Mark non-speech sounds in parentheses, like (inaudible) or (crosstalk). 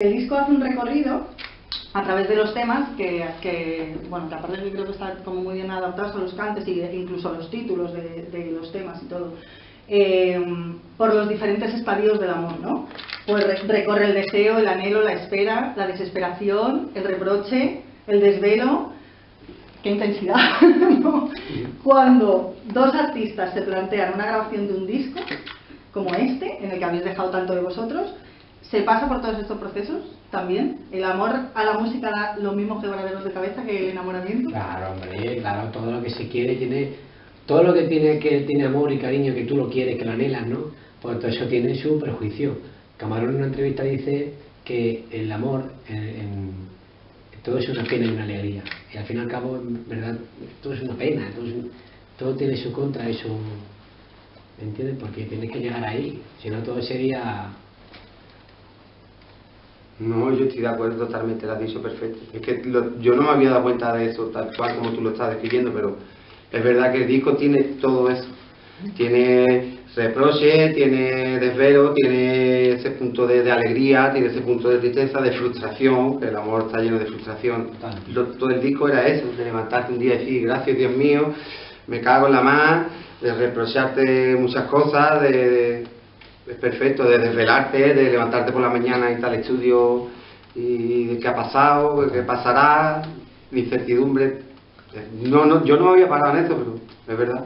El disco hace un recorrido a través de los temas que, bueno, que aparte yo creo que están como muy bien adaptados a los cantes y incluso a los títulos de, de los temas y todo, eh, por los diferentes estadios del amor, ¿no? Pues recorre el deseo, el anhelo, la espera, la desesperación, el reproche, el desvelo, qué intensidad, (laughs) ¿no? Cuando dos artistas se plantean una grabación de un disco, como este, en el que habéis dejado tanto de vosotros, ¿Se pasa por todos estos procesos también? ¿El amor a la música da los mismos quebraderos de cabeza que el enamoramiento? Claro, hombre, claro, todo lo que se quiere tiene... Todo lo que tiene, que tiene amor y cariño, que tú lo quieres, que lo anhelas, ¿no? Pues todo eso tiene su prejuicio. Camarón en una entrevista dice que el amor, todo es una pena y una alegría. Y al fin y al cabo, en verdad, todo es una pena, todo, todo tiene su contra su... ¿Me entiendes? Porque tienes que llegar ahí, si no todo sería no, yo estoy de acuerdo totalmente, lo has dicho perfecto. Es que yo no me había dado cuenta de eso tal cual como tú lo estás describiendo, pero es verdad que el disco tiene todo eso. Tiene reproche, tiene desvelo, tiene ese punto de, alegría, tiene ese punto de tristeza, de frustración, que el amor está lleno de frustración. todo el disco era eso, de levantarte un día y decir, gracias Dios mío, me cago en la más, de reprocharte muchas cosas, de es perfecto, de desvelarte, de levantarte por la mañana y tal estudio y de qué ha pasado, qué pasará, incertidumbre. No, no, yo no había parado en eso, pero es verdad.